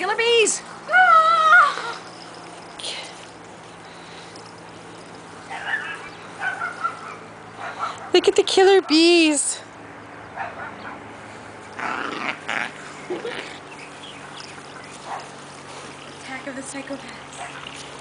Killer bees! Ah! Look at the killer bees. Attack of the psychopaths.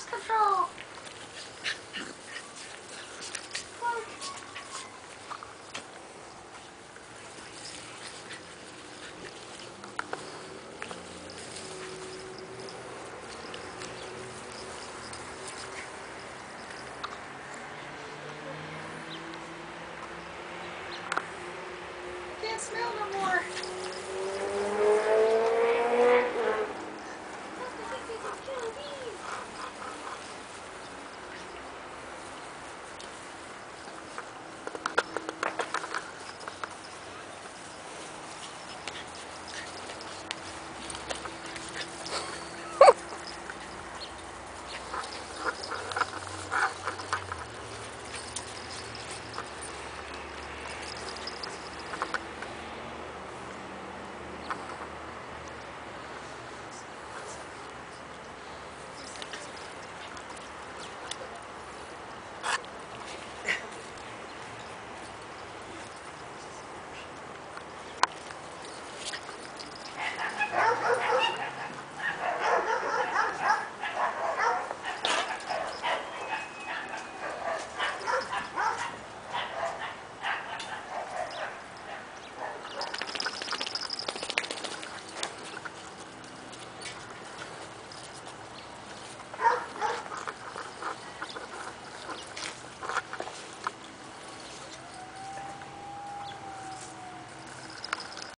lost control. Can't smell no more.